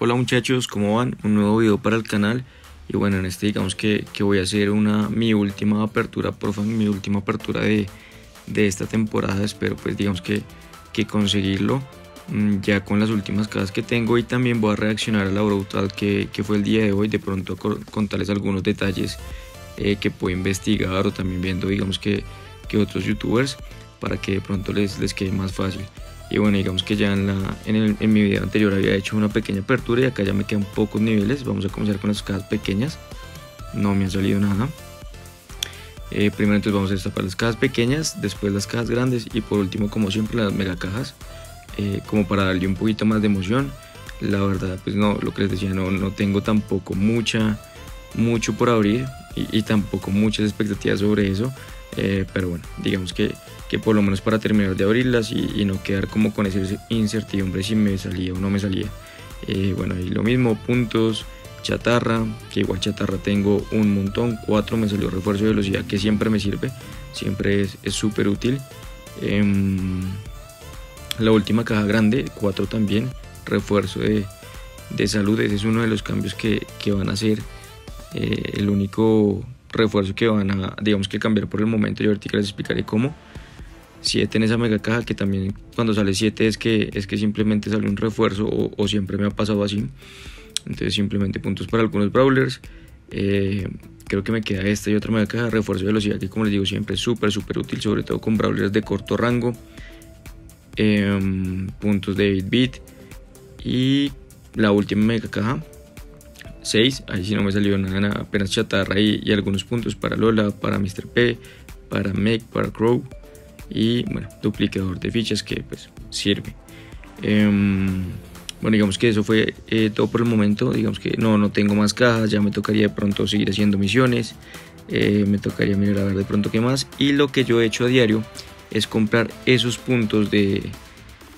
Hola muchachos, ¿cómo van? Un nuevo video para el canal y bueno, en este digamos que, que voy a hacer una mi última apertura profan, mi última apertura de, de, esta temporada, espero pues digamos que, que conseguirlo mm, ya con las últimas cajas que tengo y también voy a reaccionar a la brutal que, que fue el día de hoy, de pronto contarles algunos detalles eh, que puedo investigar o también viendo digamos que, que otros youtubers para que de pronto les, les quede más fácil. Y bueno, digamos que ya en, la, en, mi video anterior había hecho una pequeña apertura y acá ya me quedan pocos niveles. Vamos a comenzar con las cajas pequeñas. No me ha salido nada. Eh, primero entonces vamos a destapar las cajas pequeñas, después las cajas grandes y por último como siempre las mega cajas. Eh, como para darle un poquito más de emoción. La verdad pues no, lo que les decía, no, no tengo tampoco mucha, mucho por abrir y tampoco muchas expectativas sobre eso. Eh, pero bueno, digamos que, que, por lo menos para terminar de abrirlas y, no quedar como con esa incertidumbre si me salía o no me salía. Eh, bueno, y lo mismo, puntos, chatarra, que igual chatarra tengo un montón, 4 me salió refuerzo de velocidad que siempre me sirve, siempre es súper útil. Em, la última caja grande, 4 también, refuerzo de, de, salud, ese es uno de los cambios que, que van a hacer. Eh, el único refuerzo que van a, digamos que cambiar por el momento. Yo ahorita les explicaré cómo. 7 en esa mega caja, que también cuando sale 7 es que, es que simplemente sale un refuerzo o, siempre me ha pasado así. Entonces simplemente puntos para algunos brawlers. Eh, creo que me queda esta y otra mega caja, refuerzo de velocidad, que como les digo siempre es súper, súper útil, sobre todo con brawlers de corto rango. Em, puntos de 8 bit. Y la última mega caja, 6, ahí sí no me salió nada, apenas chatarra y, algunos puntos para Lola, para Mr. P, para Meg, para Crow. Y bueno, duplicador de fichas que pues sirve. Um, bueno, digamos que eso fue eh, todo por el momento, digamos que no, no tengo más cajas, ya me tocaría de pronto seguir haciendo misiones, eh, me tocaría mirar a ver de pronto qué más. Y lo que yo he hecho a diario es comprar esos puntos de,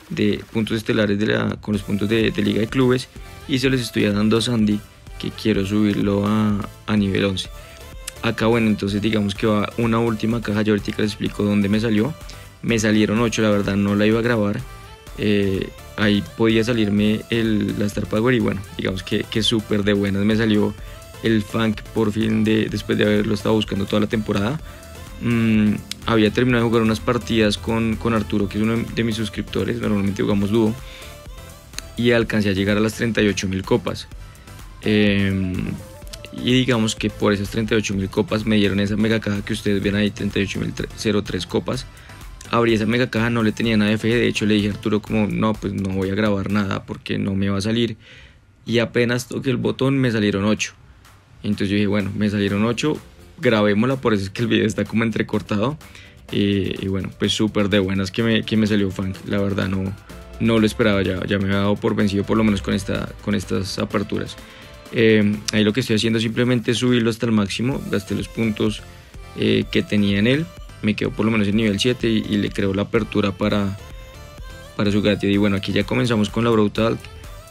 de puntos estelares con los puntos de, de liga de clubes. Y se les estoy dando a Sandy que quiero subirlo a, a nivel 11 acá bueno entonces digamos que va una última caja yo ahorita les explico dónde me salió. Me salieron 8 la verdad no la iba a grabar. Eh, ahí podía salirme el, la Star Power y bueno digamos que, que súper de buenas me salió el funk por fin de, después de haberlo estado buscando toda la temporada. Mm, había terminado de jugar unas partidas con, con Arturo que es uno de mis suscriptores normalmente jugamos dúo y alcancé a llegar a las 38 mil copas Em, y digamos que por esas 38 mil copas me dieron esa mega caja que ustedes ven ahí, 38.003 copas. Abrí esa mega caja, no le tenía nada de fe, de hecho le dije a Arturo como, no, pues no voy a grabar nada porque no me va a salir. Y apenas toqué el botón me salieron 8. Entonces yo dije, bueno, me salieron 8, grabémosla, por eso es que el video está como entrecortado. Y, y bueno, pues súper de buenas que me, que me salió fan, la verdad no, no lo esperaba, ya, ya me había dado por vencido por lo menos con, esta, con estas aperturas. Eh, ahí lo que estoy haciendo simplemente es subirlo hasta el máximo, gasté los puntos eh, que tenía en él, me quedo por lo menos en nivel 7 y, le creo la apertura para, para su gato. Y bueno, aquí ya comenzamos con la Brutal.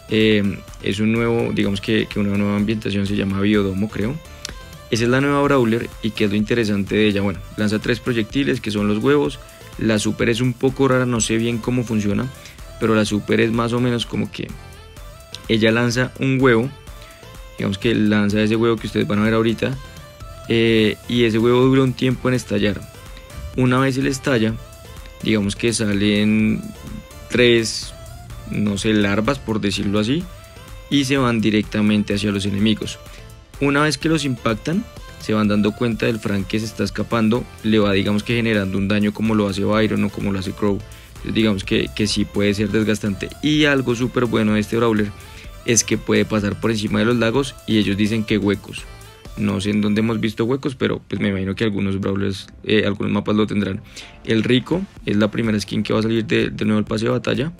Eh, es un nuevo, digamos que, que, una nueva ambientación, se llama Biodomo creo. Esa es la nueva Brawler y que es lo interesante de ella. Bueno, lanza tres proyectiles que son los huevos. La super es un poco rara, no sé bien cómo funciona, pero la super es más o menos como que ella lanza un huevo digamos que lanza ese huevo que ustedes van a ver ahorita eh, y ese huevo dura un tiempo en estallar. Una vez él estalla digamos que salen tres no sé larvas por decirlo así y se van directamente hacia los enemigos. Una vez que los impactan se van dando cuenta del Frank que se está escapando le va digamos que generando un daño como lo hace Byron o como lo hace Crow. Digamos que, que sí puede ser desgastante. Y algo súper bueno de este Brawler es que puede pasar por encima de los lagos y ellos dicen que huecos. No sé en dónde hemos visto huecos, pero pues me imagino que algunos brawlers, eh, algunos mapas lo tendrán. El rico es la primera skin que va a salir de, nuevo al pase de batalla.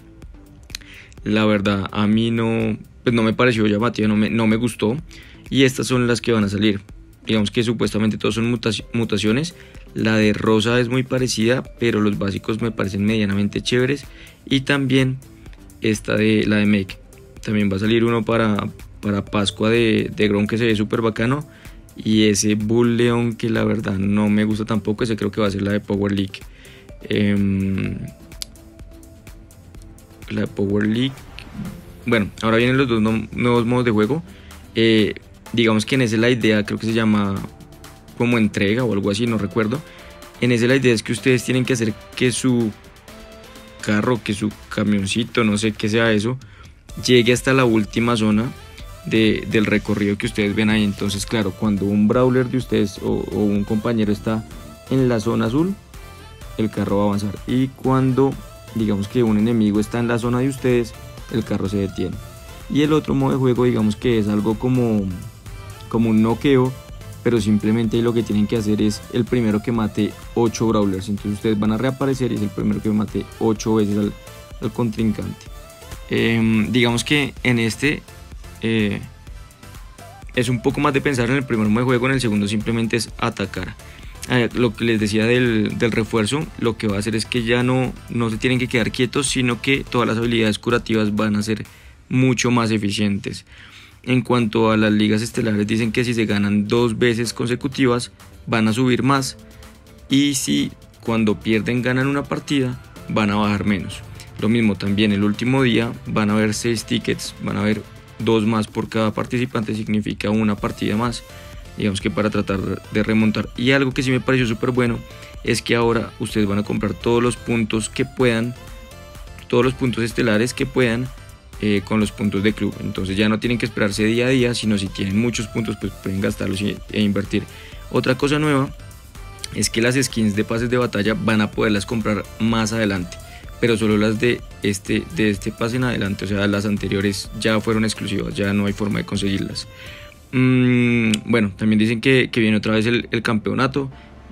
La verdad, a mí no, pues no me pareció llamativa, no me, no me gustó. Y estas son las que van a salir. Digamos que supuestamente todos son mutaciones. La de rosa es muy parecida, pero los básicos me parecen medianamente chéveres. Y también esta de la de Make también va a salir uno para, para Pascua de, de Gron que se ve súper bacano. Y ese Bull León que la verdad no me gusta tampoco. Ese creo que va a ser la de Power League. Em, la de Power League. bueno, ahora vienen los dos nuevos modos de juego. Eh, digamos que en ese la idea, creo que se llama como entrega o algo así, no recuerdo. En ese la idea es que ustedes tienen que hacer que su carro, que su camioncito, no sé qué sea eso, llegue hasta la última zona del recorrido que ustedes ven ahí. Entonces, claro, cuando un brawler de ustedes o, o un compañero está en la zona azul, el carro va a avanzar. Y cuando digamos que un enemigo está en la zona de ustedes, el carro se detiene. Y el otro modo de juego, digamos que es algo como, como un noqueo, pero simplemente lo que tienen que hacer es el primero que mate 8 brawlers. Entonces ustedes van a reaparecer y es el primero que mate 8 veces al, contrincante. Em, digamos que en este eh, es un poco más de pensar en el primer modo de juego, en el segundo simplemente es atacar. Ah, lo que les decía del, refuerzo, lo que va a hacer es que ya no, no se tienen que quedar quietos, sino que todas las habilidades curativas van a ser mucho más eficientes. En cuanto a las ligas estelares, dicen que si se ganan dos veces consecutivas, van a subir más. Y si cuando pierden ganan una partida, van a bajar menos. Lo mismo también el último día, van a haber seis tickets, van a haber dos más por cada participante, significa una partida más digamos que para tratar de remontar. Y algo que sí me pareció súper bueno es que ahora ustedes van a comprar todos los puntos que puedan, todos los puntos estelares que puedan eh, con los puntos de club. Entonces ya no tienen que esperarse día a día, sino si tienen muchos puntos pues pueden gastarlos e invertir. Otra cosa nueva es que las skins de pases de batalla van a poderlas comprar más adelante pero solo las de este, de este pase en adelante, o sea, las anteriores ya fueron exclusivas, ya no hay forma de conseguirlas. Mm, bueno, también dicen que, viene otra vez el, campeonato.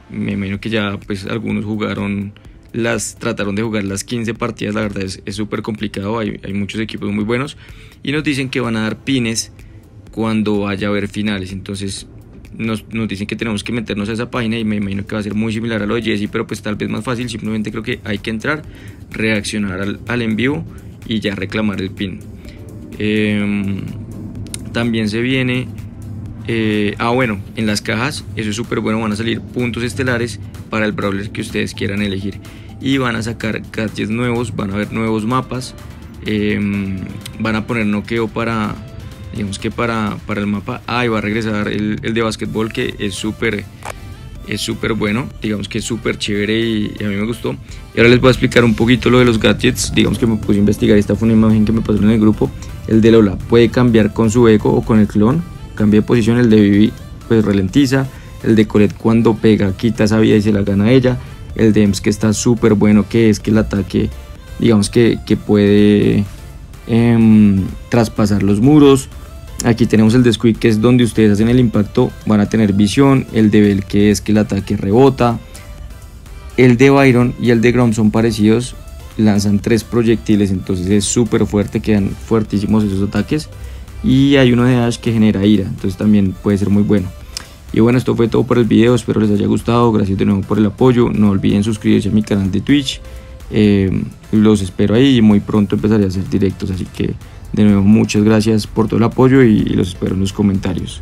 Me imagino que ya pues algunos jugaron las trataron de jugar las 15 partidas, la verdad es súper complicado, hay, muchos equipos muy buenos y nos dicen que van a dar pines cuando vaya a haber finales, entonces nos, dicen que tenemos que meternos a esa página y me imagino que va a ser muy similar a lo de Jesse, pero pues tal vez más fácil, simplemente creo que hay que entrar, reaccionar al, al y ya reclamar el pin. Em, también se viene eh, ah, bueno, en las cajas, eso es súper bueno, van a salir puntos estelares para el brawler que ustedes quieran elegir. Y van a sacar gadgets nuevos, van a ver nuevos mapas, em, van a poner noqueo para, digamos que para, para el mapa. Ah, y va a regresar el, el de básquetbol que es súper es súper bueno, digamos que es súper chévere y, a mí me gustó. Y ahora les voy a explicar un poquito lo de los gadgets, digamos que me puse a investigar, esta fue una imagen que me pasó en el grupo. El de Lola puede cambiar con su eco o con el clon, cambia de posición, el de Vivi pues ralentiza, el de Colette cuando pega quita esa vida y se la gana ella, el de Ems que está súper bueno que es que el ataque digamos que, puede em, traspasar los muros, aquí tenemos el de Squeak que es donde ustedes hacen el impacto, van a tener visión, el de Bell que es que el ataque rebota, el de Byron y el de Grom son parecidos, lanzan tres proyectiles, entonces es súper fuerte, quedan fuertísimos esos ataques. Y hay uno de Ash que genera ira, entonces también puede ser muy bueno. Y bueno, esto fue todo por el video, espero les haya gustado, gracias de nuevo por el apoyo, no olviden suscribirse a mi canal de Twitch, eh, los espero ahí y muy pronto empezaré a hacer directos, así que de nuevo muchas gracias por todo el apoyo y los espero en los comentarios.